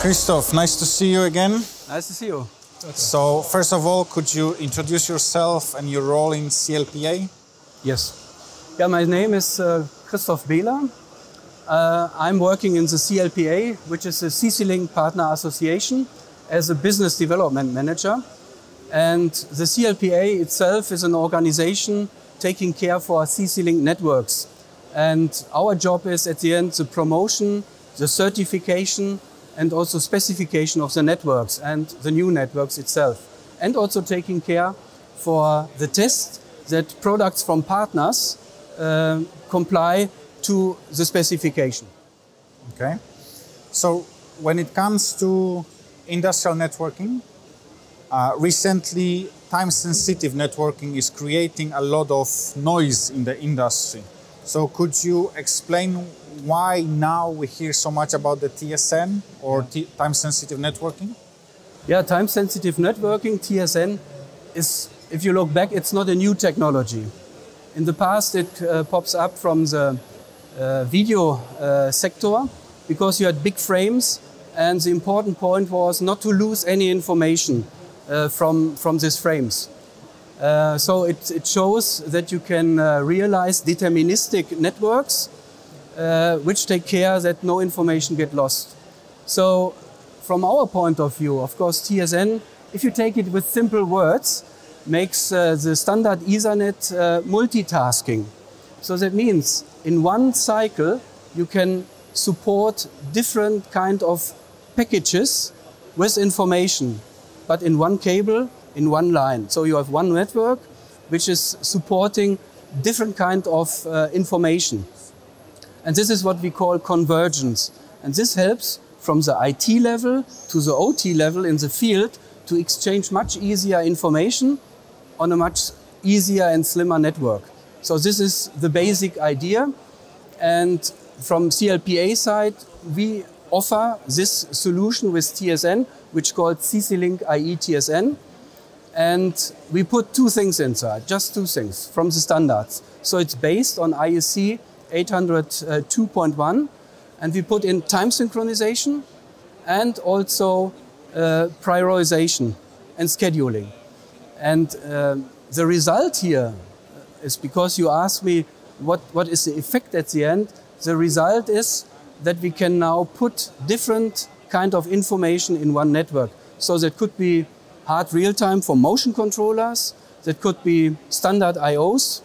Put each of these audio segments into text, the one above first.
Christoph, nice to see you again. Nice to see you. So, first of all, could you introduce yourself and your role in CLPA? Yes. Yeah, my name is uh, Christoph Behler. Uh, I'm working in the CLPA, which is the CC-Link Partner Association, as a business development manager. And the CLPA itself is an organization taking care for CC-Link networks. And our job is at the end the promotion, the certification, and also specification of the networks and the new networks itself. And also taking care for the test that products from partners uh, comply to the specification. Okay. So when it comes to industrial networking, uh, recently time-sensitive networking is creating a lot of noise in the industry. So could you explain why now we hear so much about the TSN or time-sensitive networking? Yeah, time-sensitive networking, TSN, is, if you look back, it's not a new technology. In the past, it uh, pops up from the uh, video uh, sector because you had big frames and the important point was not to lose any information uh, from, from these frames. Uh, so it, it, shows that you can uh, realize deterministic networks uh, which take care that no information get lost. So from our point of view, of course, TSN, if you take it with simple words, makes uh, the standard Ethernet uh, multitasking. So that means in one cycle, you can support different kind of packages with information, but in one cable, in one line. So you have one network which is supporting different kind of uh, information. And this is what we call convergence. And this helps from the IT level to the OT level in the field to exchange much easier information on a much easier and slimmer network. So this is the basic idea. And from CLPA side, we offer this solution with TSN, which called CC-Link IE TSN. And we put two things inside, just two things from the standards. So it's based on IEC 802.1, and we put in time synchronization and also uh, prioritization and scheduling. And uh, the result here is because you asked me what, what is the effect at the end, the result is that we can now put different kind of information in one network. So that could be hard real-time for motion controllers, that could be standard IOs,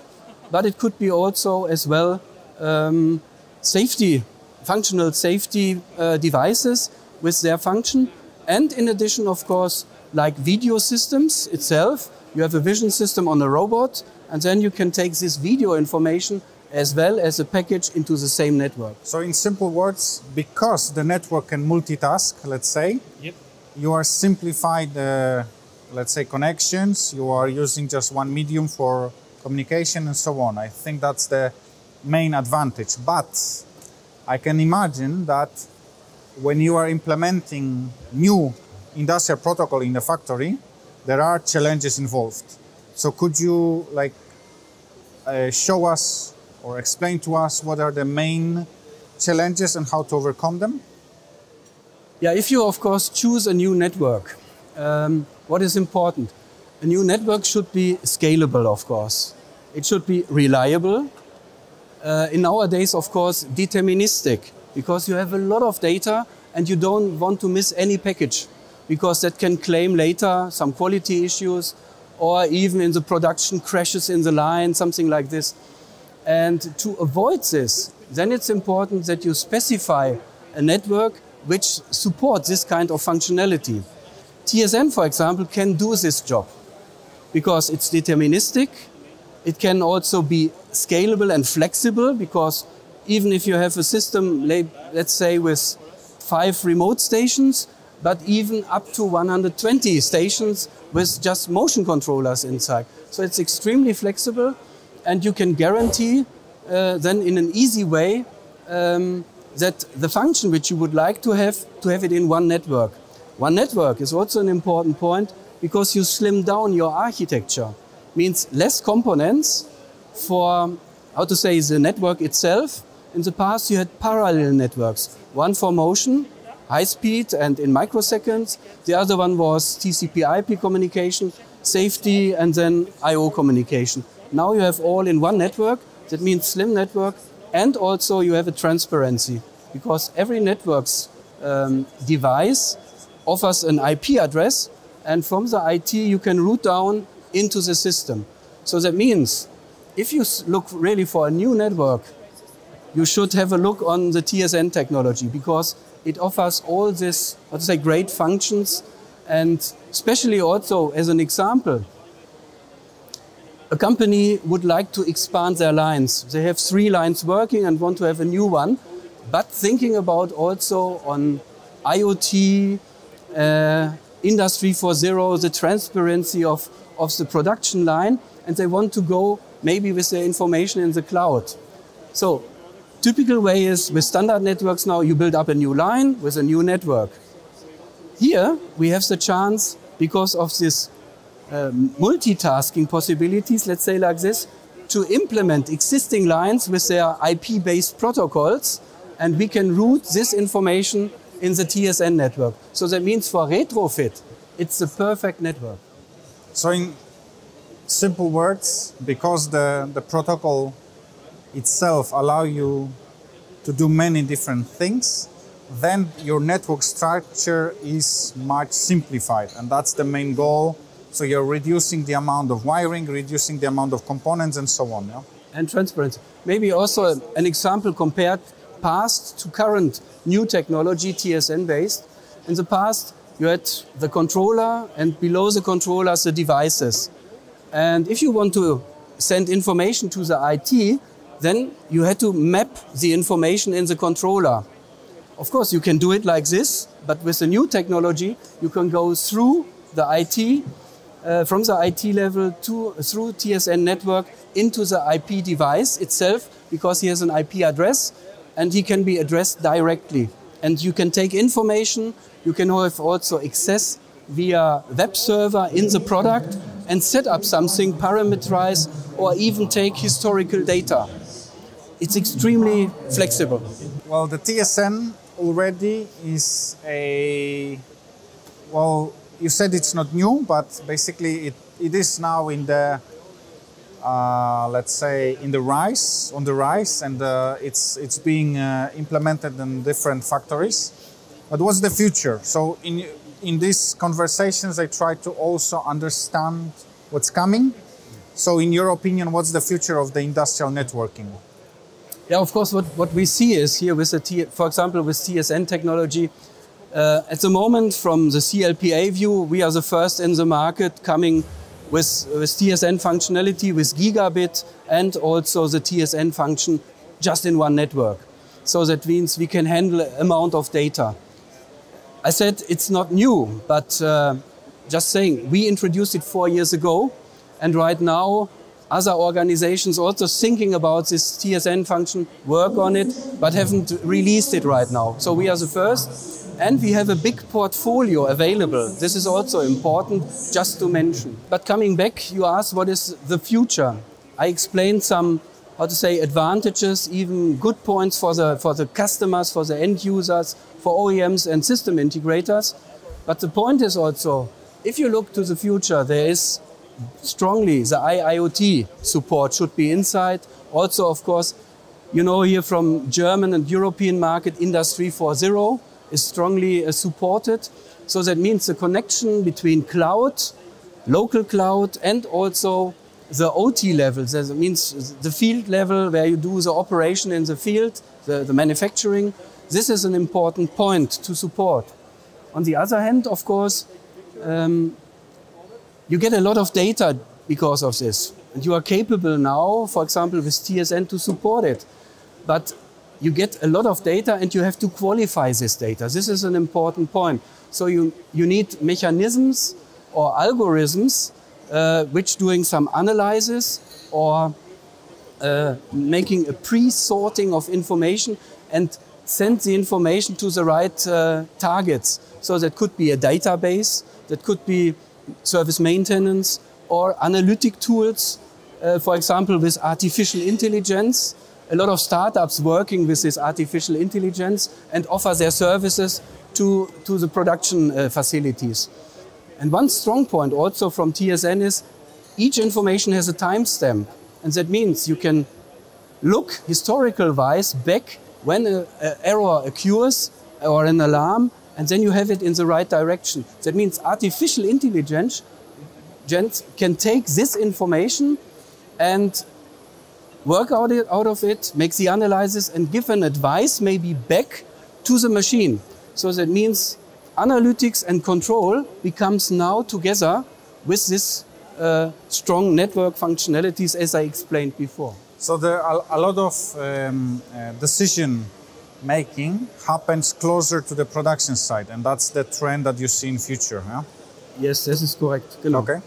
but it could be also as well um, safety, functional safety uh, devices with their function. And in addition, of course, like video systems itself, you have a vision system on a robot, and then you can take this video information as well as a package into the same network. So in simple words, because the network can multitask, let's say, yep. You are simplified the, let's say, connections, you are using just one medium for communication and so on. I think that's the main advantage. But I can imagine that when you are implementing new industrial protocol in the factory, there are challenges involved. So could you like uh, show us or explain to us what are the main challenges and how to overcome them? Yeah, if you of course choose a new network, um, what is important? A new network should be scalable, of course. It should be reliable. Uh, in nowadays, of course, deterministic, because you have a lot of data and you don't want to miss any package, because that can claim later some quality issues or even in the production crashes in the line, something like this. And to avoid this, then it's important that you specify a network which support this kind of functionality. TSN, for example, can do this job because it's deterministic. It can also be scalable and flexible because even if you have a system, let's say with five remote stations, but even up to 120 stations with just motion controllers inside. So it's extremely flexible and you can guarantee uh, then in an easy way um, that the function which you would like to have, to have it in one network. One network is also an important point because you slim down your architecture. Means less components for, how to say, the network itself. In the past you had parallel networks, one for motion high speed and in microseconds. The other one was TCP/IP communication, safety, and then I/O communication. Now you have all in one network. That means slim network, and also you have a transparency because every network's um, device offers an IP address, and from the IT you can route down into the system. So that means if you look really for a new network, you should have a look on the TSN technology because it offers all how to say, great functions. And especially also as an example, a company would like to expand their lines. They have three lines working and want to have a new one, but thinking about also on IoT, uh, Industry 4.0, the transparency of, of the production line, and they want to go maybe with their information in the cloud. So typical way is with standard networks now, you build up a new line with a new network. Here, we have the chance, because of this uh, multitasking possibilities, let's say like this, to implement existing lines with their IP-based protocols, and we can route this information in the TSN network. So that means for retrofit, it's the perfect network. So in simple words, because the, the protocol itself allow you to do many different things, then your network structure is much simplified. And that's the main goal. So you're reducing the amount of wiring, reducing the amount of components and so on. Yeah? And transparency. Maybe also an example compared past to current new technology, TSN based. In the past, you had the controller and below the controllers the devices. And if you want to send information to the IT, then you had to map the information in the controller. Of course, you can do it like this, but with the new technology, you can go through the IT, uh, from the IT level to through TSN network into the IP device itself, because he has an IP address, and he can be addressed directly. And you can take information. You can have also access via web server in the product and set up something, parameterize, or even take historical data it's extremely flexible. Well, the TSN already is a well. You said it's not new, but basically it, it is now in the uh, let's say in the rise on the rise, and uh, it's it's being uh, implemented in different factories. But what's the future? So in in these conversations, I try to also understand what's coming. So, in your opinion, what's the future of the industrial networking? Yeah, of course, what, what we see is here with the, T, for example, with TSN technology, uh, at the moment from the CLPA view, we are the first in the market coming with, with TSN functionality, with gigabit and also the TSN function just in one network. So that means we can handle amount of data. I said it's not new, but uh, just saying, we introduced it four years ago, and right now other organizations also thinking about this TSN function, work on it, but haven't released it right now. So we are the first. And we have a big portfolio available. This is also important just to mention. But coming back, you asked what is the future. I explained some, how to say, advantages, even good points for the, for the customers, for the end users, for OEMs and system integrators. But the point is also, if you look to the future, there is strongly the IIoT support should be inside. Also, of course, you know here from German and European market, Industry 4.0 is strongly uh, supported. So that means the connection between cloud, local cloud, and also the OT level. That means the field level where you do the operation in the field, the, the manufacturing. This is an important point to support. On the other hand, of course, um, you get a lot of data because of this. And you are capable now, for example, with TSN to support it. But you get a lot of data and you have to qualify this data. This is an important point. So you, you need mechanisms or algorithms uh, which doing some analysis or uh, making a pre-sorting of information and send the information to the right uh, targets. So that could be a database, that could be service maintenance, or analytic tools, uh, for example, with artificial intelligence. A lot of startups working with this artificial intelligence and offer their services to, to the production uh, facilities. And one strong point also from TSN is each information has a timestamp. And that means you can look historical wise back when an error occurs or an alarm, and then you have it in the right direction. That means artificial intelligence can take this information and work out, it, out of it, make the analysis, and give an advice maybe back to the machine. So that means analytics and control becomes now together with this uh, strong network functionalities as I explained before. So there are a lot of um, uh, decision making happens closer to the production side, and that's the trend that you see in future. Yeah? Yes, this is correct. Genau. Okay.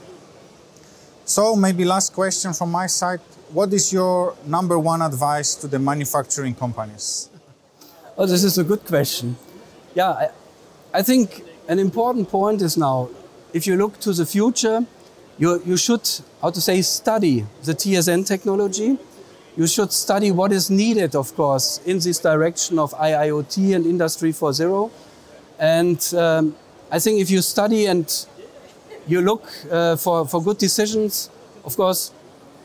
So maybe last question from my side. What is your number one advice to the manufacturing companies? Oh, this is a good question. Yeah, I, I think an important point is now, if you look to the future, you, you should, how to say, study the TSN technology. You should study what is needed, of course, in this direction of IIoT and Industry 4.0. And um, I think if you study and you look uh, for, for good decisions, of course,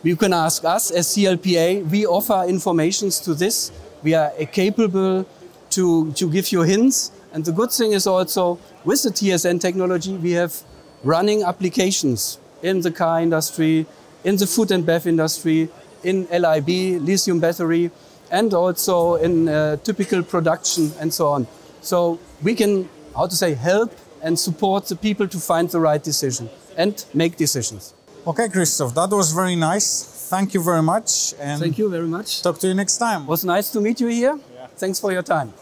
you can ask us as CLPA. We offer informations to this. We are capable to, to give you hints. And the good thing is also with the TSN technology, we have running applications in the car industry, in the food and bev industry, in LIB, lithium battery, and also in uh, typical production and so on. So we can, how to say, help and support the people to find the right decision and make decisions. Okay, Christoph, that was very nice. Thank you very much. And Thank you very much. Talk to you next time. It was nice to meet you here. Yeah. Thanks for your time.